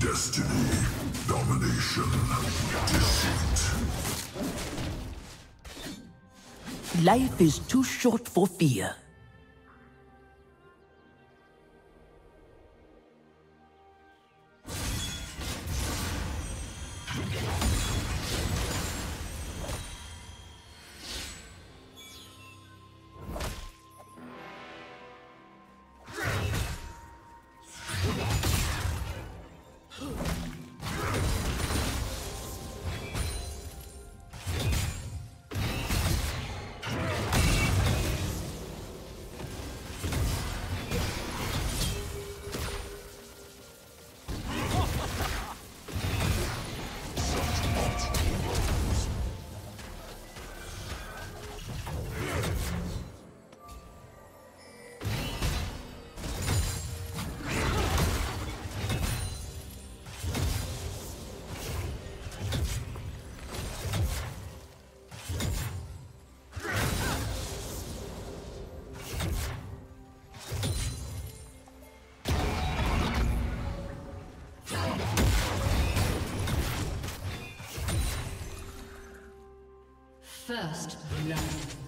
Destiny, domination, deceit. Life is too short for fear. First blood.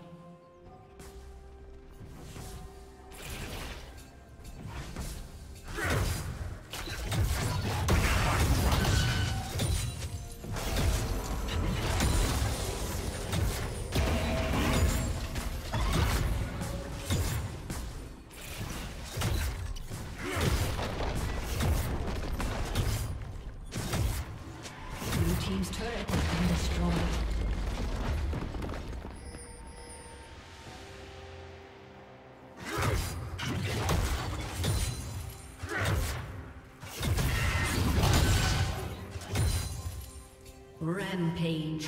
Rampage.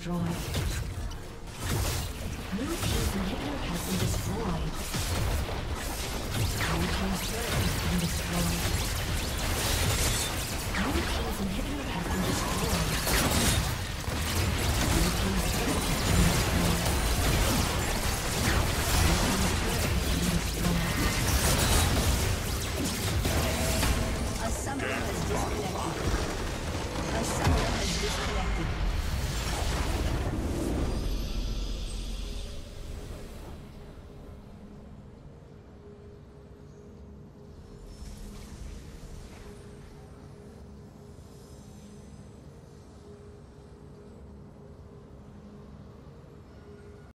Destroyed. Blue team's has been destroyed.